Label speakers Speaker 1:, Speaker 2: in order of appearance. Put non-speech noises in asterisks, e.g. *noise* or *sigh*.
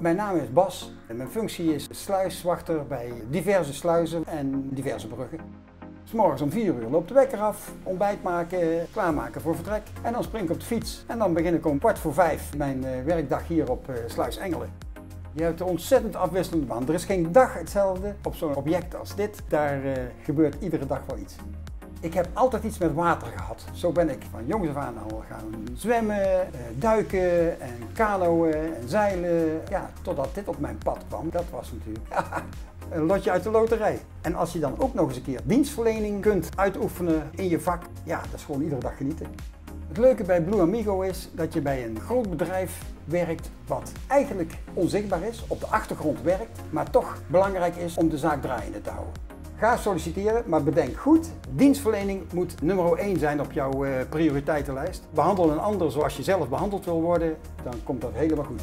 Speaker 1: Mijn naam is Bas en mijn functie is sluiswachter bij diverse sluizen en diverse bruggen. S morgens om 4 uur loopt de wekker af, ontbijt maken, klaarmaken voor vertrek. En dan spring ik op de fiets en dan begin ik om kwart voor vijf mijn eh, werkdag hier op eh, Sluis Engelen. Je hebt een ontzettend afwisselende baan. Er is geen dag hetzelfde op zo'n object als dit. Daar uh, gebeurt iedere dag wel iets. Ik heb altijd iets met water gehad. Zo ben ik van jongs af aan al gaan zwemmen, duiken en kanoën en zeilen. Ja, totdat dit op mijn pad kwam. Dat was natuurlijk *laughs* een lotje uit de loterij. En als je dan ook nog eens een keer dienstverlening kunt uitoefenen in je vak, ja, dat is gewoon iedere dag genieten. Het leuke bij Blue Amigo is dat je bij een groot bedrijf werkt wat eigenlijk onzichtbaar is, op de achtergrond werkt, maar toch belangrijk is om de zaak draaiende te houden. Ga solliciteren, maar bedenk goed, dienstverlening moet nummer 1 zijn op jouw eh, prioriteitenlijst. Behandel een ander zoals je zelf behandeld wil worden, dan komt dat helemaal goed.